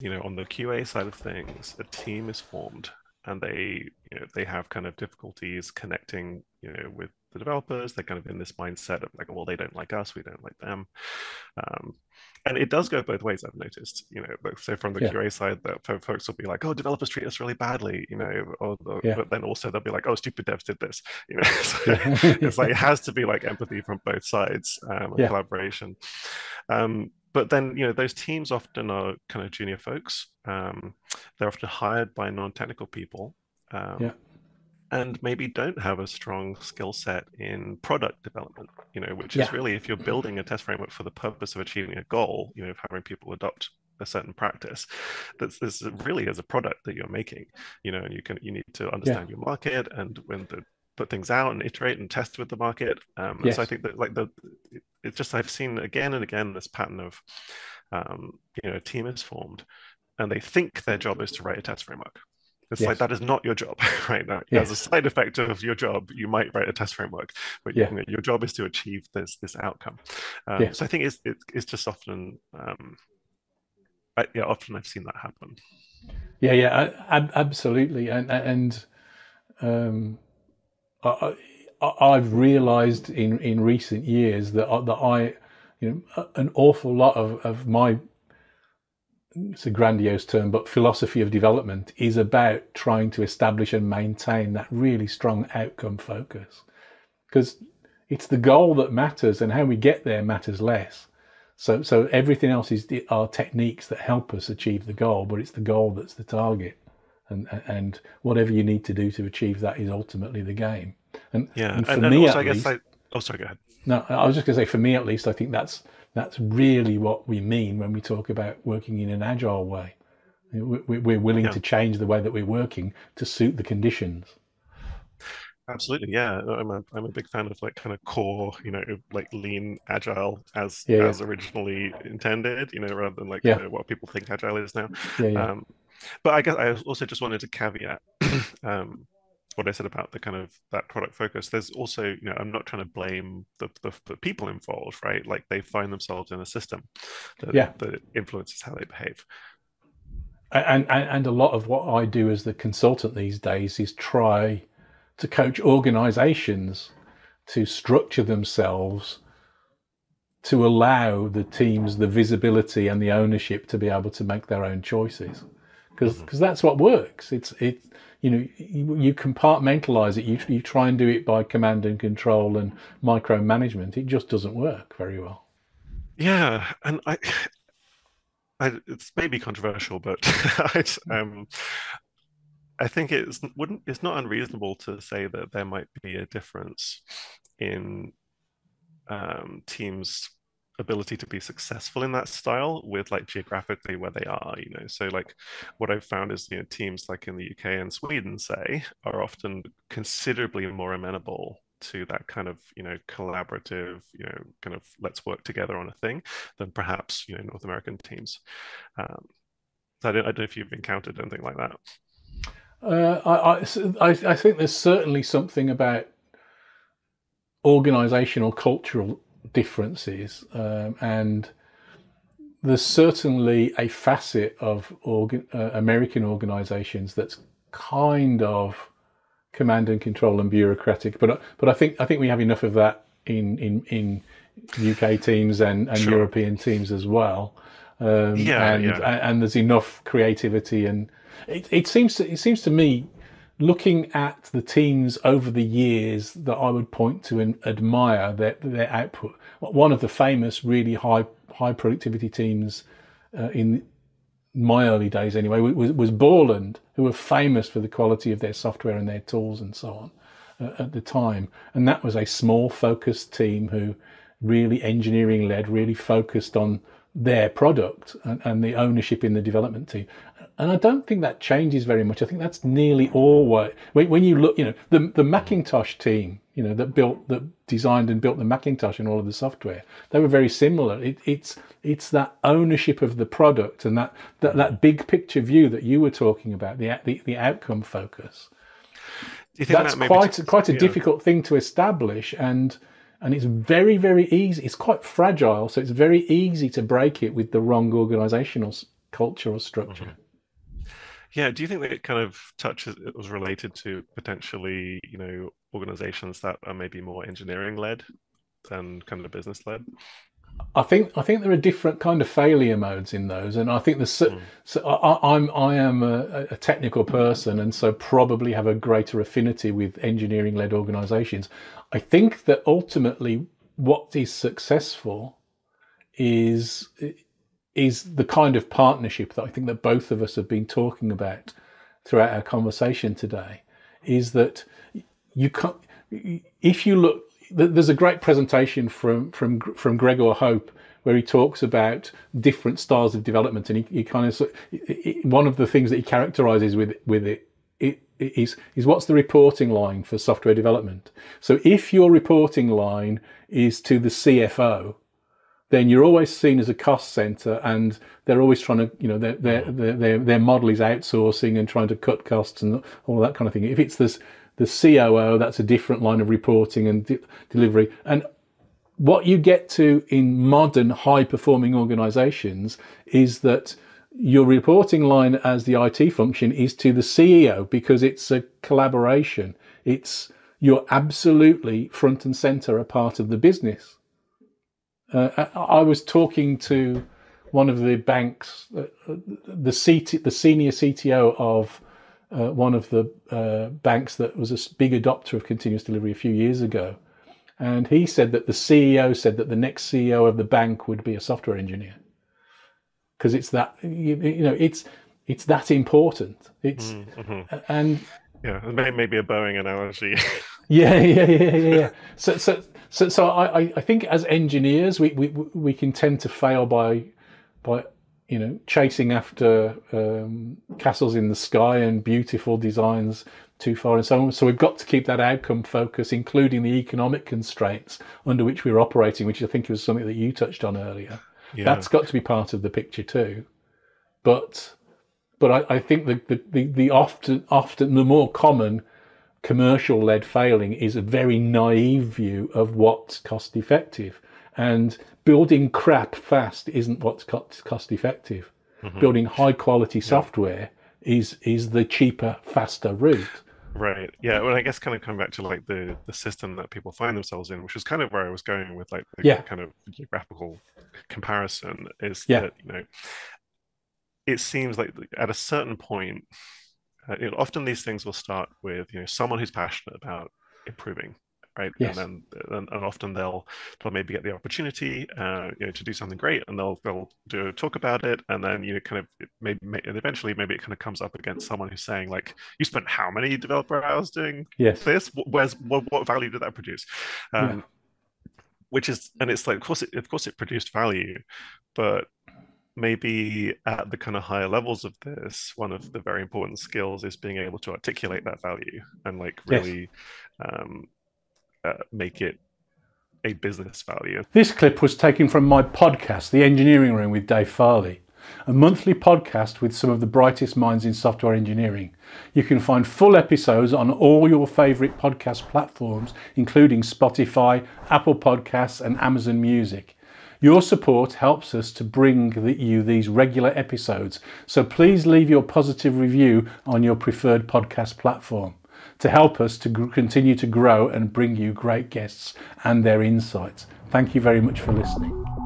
you know, on the QA side of things, a team is formed and they you know, they have kind of difficulties connecting you know with the developers they're kind of in this mindset of like well they don't like us we don't like them um, and it does go both ways i've noticed you know both so from the yeah. qa side that folks will be like oh developers treat us really badly you know or, or, yeah. but then also they'll be like oh stupid devs did this you know so yeah. it's like it has to be like empathy from both sides um, and collaboration um, but then you know those teams often are kind of junior folks um, they're often hired by non-technical people um, yeah. and maybe don't have a strong skill set in product development you know which yeah. is really if you're building a test framework for the purpose of achieving a goal you know of having people adopt a certain practice that's this really is a product that you're making you know and you can you need to understand yeah. your market and when the put things out and iterate and test with the market. Um, yes. So I think that like the it's just I've seen again and again this pattern of um, you know a team is formed and they think their job is to write a test framework. It's yes. like that is not your job right now. Yes. As a side effect of your job, you might write a test framework, but yeah. you know, your job is to achieve this this outcome. Um, yeah. So I think it's it, it's just often, um, I, yeah, often I've seen that happen. Yeah, yeah, I, absolutely, and and um, I, have realised in, in recent years that that I, you know, an awful lot of, of my it's a grandiose term, but philosophy of development is about trying to establish and maintain that really strong outcome focus. Because it's the goal that matters and how we get there matters less. So, so everything else is the, are techniques that help us achieve the goal, but it's the goal that's the target and and whatever you need to do to achieve that is ultimately the game. And yeah, and for and, and me, also, I guess least, I, oh, sorry, go ahead. No, I was just going to say, for me at least, I think that's that's really what we mean when we talk about working in an agile way. We're willing yeah. to change the way that we're working to suit the conditions. Absolutely, yeah. I'm a I'm a big fan of like kind of core, you know, like lean agile as yeah, as originally intended, you know, rather than like yeah. you know, what people think agile is now. Yeah, um, but I guess I also just wanted to caveat um, what I said about the kind of that product focus. There's also, you know, I'm not trying to blame the, the, the people involved, right? Like they find themselves in a system that, yeah. that influences how they behave. And, and and a lot of what I do as the consultant these days is try to coach organizations to structure themselves to allow the teams the visibility and the ownership to be able to make their own choices because because mm-hmm. that's what works. It's it you know you, you, compartmentalize it. You you try and do it by command and control and micromanagement. It just doesn't work very well. Yeah, and I. I, it's maybe controversial, but I, um, I think it's wouldn't it's not unreasonable to say that there might be a difference in um, teams ability to be successful in that style with like geographically where they are you know? So like what i've found is you know teams like in the uk and sweden say are often considerably more amenable to that kind of you know collaborative you know kind of let's work together on a thing than perhaps you know north american teams. Um, so I don't, I don't know if you've encountered anything like that. Uh, I, I, I think there's certainly something about organizational cultural differences, um, and there's certainly a facet of organ, uh, American organisations that's kind of command and control and bureaucratic. But but I think I think we have enough of that in in in UK teams and, and sure. European teams as well. Um, yeah, and, yeah. and there's enough creativity and it, it seems to, it seems to me looking at the teams over the years that I would point to and admire their, their output, one of the famous really high high productivity teams uh, in my early days anyway was, was Borland, who were famous for the quality of their software and their tools and so on uh, at the time. And that was a small focused team who really engineering led, really focused on their product and, and the ownership in the development team and I don't think that changes very much. I think that's nearly always when you look, you know, the the Macintosh team, you know, that built, that designed and built the Macintosh and all of the software, they were very similar. It, it's it's that ownership of the product and that, that that big picture view that you were talking about, the the, the outcome focus. That's that quite quite a yeah. difficult thing to establish, and and it's very very easy. It's quite fragile, so it's very easy to break it with the wrong organisational culture or structure. Mm-hmm. Yeah, do you think that it kind of touches it was related to potentially, you know, organizations that are maybe more engineering led than kind of business led? I think I think there are different kind of failure modes in those, and I think the mm. so I, am I am a, a, technical person, and so probably have a greater affinity with engineering led organisations. I think that ultimately what is successful is is the kind of partnership that I think that both of us have been talking about throughout our conversation today. Is that you can't if you look there's a great presentation from from from Gregor Hohpe where he talks about different styles of development, and he, he kind of one of the things that he characterizes with with it, it is is what's the reporting line for software development. So if your reporting line is to the CFO, then you're always seen as a cost center, and they're always trying to, you know, their their mm. their their model is outsourcing and trying to cut costs and all that kind of thing. If it's this the COO, that's a different line of reporting and de- delivery. And what you get to in modern high performing organizations is that your reporting line as the IT function is to the CEO because it's a collaboration. It's you're absolutely front and center a part of the business. Uh, I was talking to one of the banks, uh, the, CT, the senior CTO of uh, one of the uh, banks that was a big adopter of continuous delivery a few years ago. And he said that the CEO said that the next CEO of the bank would be a software engineer because it's that you, you, know it's it's that important. It's mm, mm-hmm. and yeah, maybe a Boeing analogy. yeah, yeah, yeah, yeah, yeah. So, so, so, so I, I think as engineers, we, we we can tend to fail by by you know, chasing after um, castles in the sky and beautiful designs too far and so on. So we've got to keep that outcome focus, including the economic constraints under which we're operating, which I think was something that you touched on earlier. Yeah. That's got to be part of the picture too. But but I, I think the, the, the, the often often the more common commercial led failing is a very naive view of what's cost effective. And building crap fast isn't what's cost effective. Mm-hmm. Building high quality software yeah. is is the cheaper, faster route. Right. Yeah. Well, I guess kind of coming back to like the the system that people find themselves in, which is kind of where I was going with like the yeah. kind of geographical comparison, is yeah. that you know, it seems like at a certain point, uh, you know, often these things will start with you know someone who's passionate about improving right? Yes. And then and, and, often they'll they'll maybe get the opportunity, uh, you know, to do something great, and they'll they'll do talk about it, and then you know, kind of maybe and eventually maybe it kind of comes up against someone who's saying like, you spent how many developer hours doing yes. this? Where's what, what value did that produce? Um, yeah. Which is, and it's like, of course, it, of course, it produced value, but maybe at the kind of higher levels of this, one of the very important skills is being able to articulate that value and like really yes. um, uh, make it a business value. This clip was taken from my podcast, The Engineering Room with Dave Farley, a monthly podcast with some of the brightest minds in software engineering. You can find full episodes on all your favourite podcast platforms, including Spotify, Apple Podcasts, and Amazon Music. Your support helps us to bring you these regular episodes, so please leave your positive review on your preferred podcast platform to help us to continue to grow and bring you great guests and their insights. Thank you very much for listening.